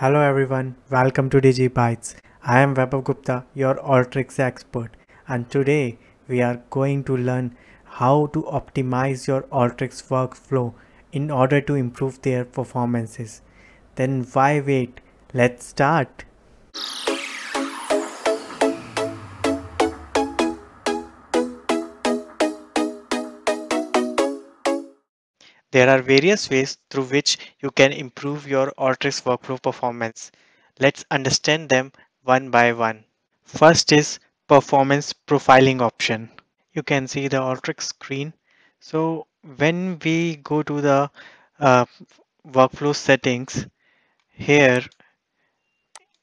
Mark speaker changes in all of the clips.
Speaker 1: Hello everyone, welcome to DigiBytes. I am Vaibhav Gupta, your Alteryx expert, and today we are going to learn how to optimize your Alteryx workflow in order to improve their performances. Then why wait? Let's start. There are various ways through which you can improve your Alteryx workflow performance. Let's understand them one by one. First is performance profiling option. You can see the Alteryx screen. So when we go to the uh, workflow settings, here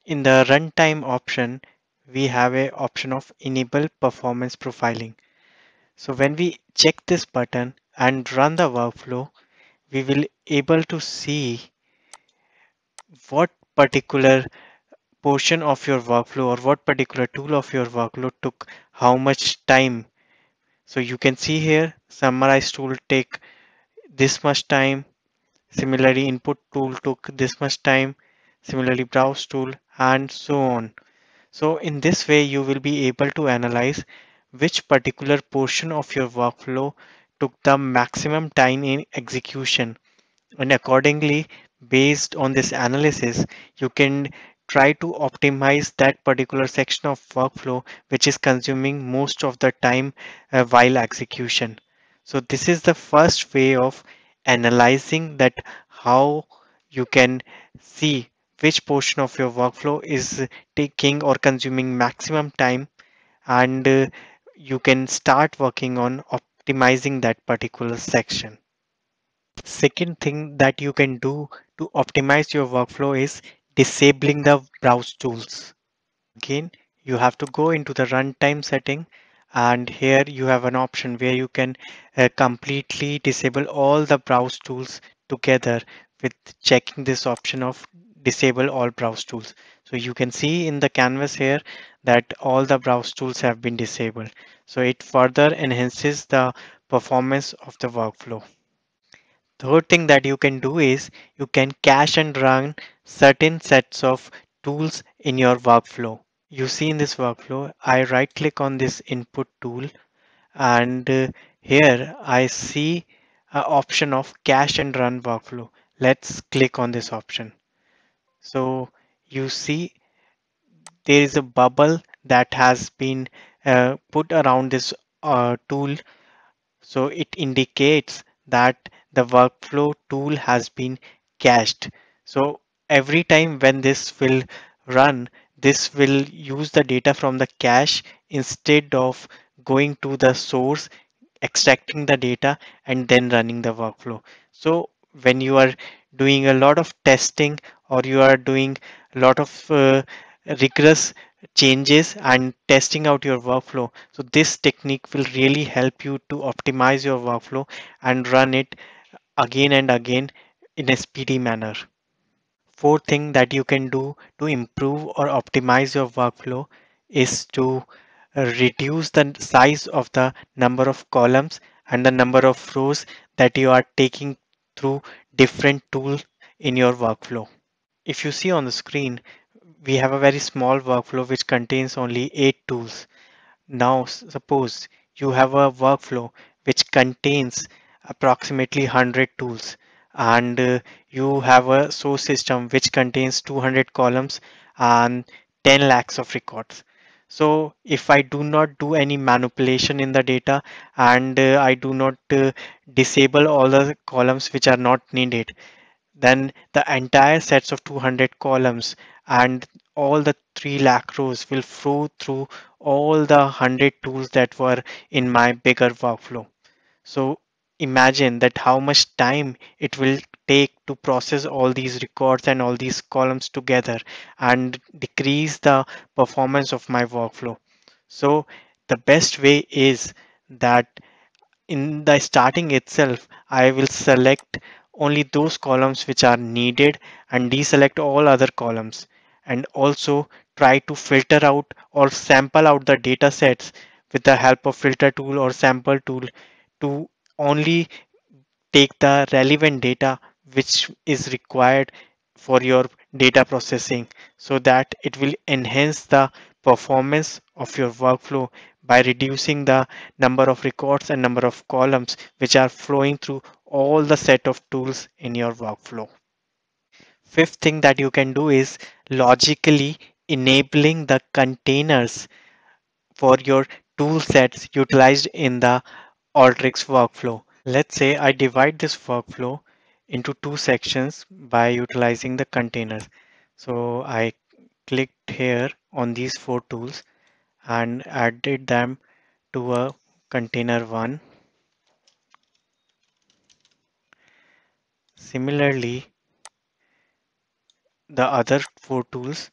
Speaker 1: in the runtime option, we have a option of enable performance profiling. So when we check this button and run the workflow, we will able to see what particular portion of your workflow or what particular tool of your workflow took how much time. So you can see here summarize tool take this much time. Similarly input tool took this much time. Similarly browse tool and so on. So in this way you will be able to analyze which particular portion of your workflow took the maximum time in execution. And accordingly based on this analysis you can try to optimize that particular section of workflow which is consuming most of the time uh, while execution. So this is the first way of analyzing that how you can see which portion of your workflow is taking or consuming maximum time and uh, you can start working on optimizing that particular section. Second thing that you can do to optimize your workflow is disabling the browse tools. Again, you have to go into the runtime setting and here you have an option where you can uh, completely disable all the browse tools together with checking this option of disable all browse tools. So you can see in the canvas here that all the browse tools have been disabled. So it further enhances the performance of the workflow. Third thing that you can do is you can cache and run certain sets of tools in your workflow. You see in this workflow, I right click on this input tool and uh, here I see an option of cache and run workflow. Let's click on this option. So you see there is a bubble that has been uh, put around this uh, tool. So it indicates that the workflow tool has been cached. So every time when this will run, this will use the data from the cache instead of going to the source, extracting the data and then running the workflow. So when you are doing a lot of testing or you are doing a lot of uh, rigorous changes and testing out your workflow. So this technique will really help you to optimize your workflow and run it again and again in a speedy manner. Fourth thing that you can do to improve or optimize your workflow is to reduce the size of the number of columns and the number of rows that you are taking through different tools in your workflow. If you see on the screen, we have a very small workflow which contains only eight tools. Now, suppose you have a workflow which contains approximately 100 tools and uh, you have a source system which contains 200 columns and 10 lakhs of records. So if I do not do any manipulation in the data and uh, I do not uh, disable all the columns which are not needed, then the entire sets of 200 columns and all the 3 lakh rows will flow through all the 100 tools that were in my bigger workflow. So imagine that how much time it will take to process all these records and all these columns together and decrease the performance of my workflow. So the best way is that in the starting itself, I will select only those columns which are needed and deselect all other columns. And also try to filter out or sample out the data sets with the help of filter tool or sample tool to only take the relevant data which is required for your data processing so that it will enhance the performance of your workflow by reducing the number of records and number of columns which are flowing through all the set of tools in your workflow. Fifth thing that you can do is logically enabling the containers for your tool sets utilized in the Alteryx workflow. Let's say I divide this workflow into two sections by utilizing the containers. So I clicked here on these four tools and added them to a container one. Similarly, the other four tools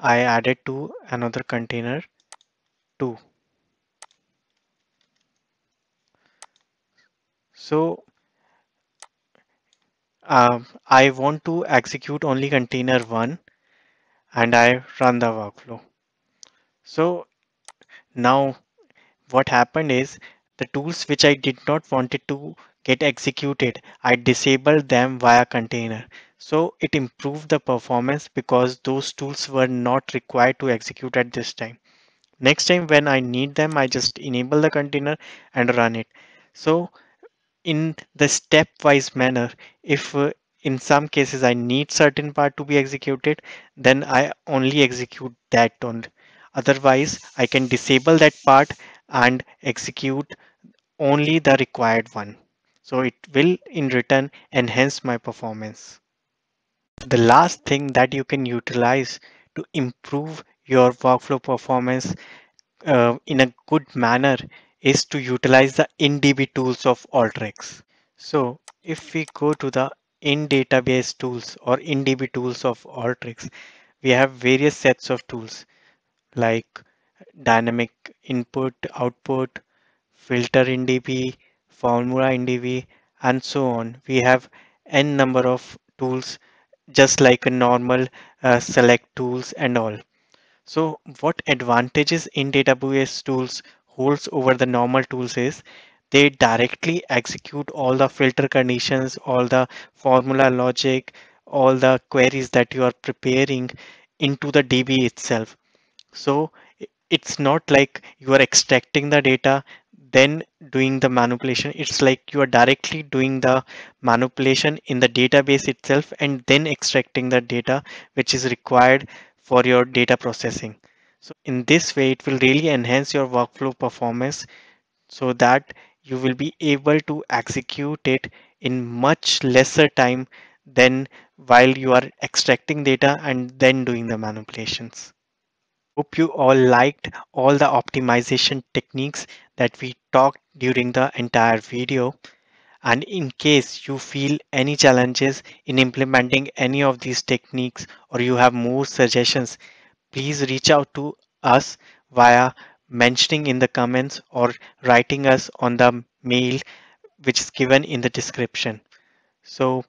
Speaker 1: I added to another container two. So um, I want to execute only container one and I run the workflow. So now what happened is the tools which I did not wanted to get executed, I disabled them via container. So it improved the performance because those tools were not required to execute at this time. Next time when I need them, I just enable the container and run it. So in the stepwise manner, if uh, in some cases I need certain part to be executed, then I only execute that only. Otherwise, I can disable that part and execute only the required one. So it will in return enhance my performance. The last thing that you can utilize to improve your workflow performance uh, in a good manner is to utilize the in-DB tools of Alteryx. So if we go to the in-database tools or in-DB tools of Alteryx, we have various sets of tools like dynamic input, output, filter in DB, formula in DB, and so on. We have n number of tools just like a normal uh, select tools and all. So what advantages in database tools holds over the normal tools is they directly execute all the filter conditions, all the formula logic, all the queries that you are preparing into the DB itself. So it's not like you are extracting the data then doing the manipulation. It's like you are directly doing the manipulation in the database itself and then extracting the data which is required for your data processing. So in this way it will really enhance your workflow performance so that you will be able to execute it in much lesser time than while you are extracting data and then doing the manipulations. Hope you all liked all the optimization techniques that we talked during the entire video. And in case you feel any challenges in implementing any of these techniques or you have more suggestions, please reach out to us via mentioning in the comments or writing us on the mail which is given in the description. So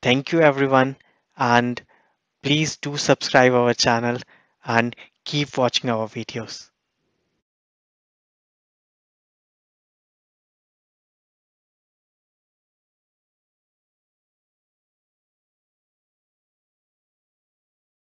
Speaker 1: thank you everyone and please do subscribe our channel and keep watching our videos.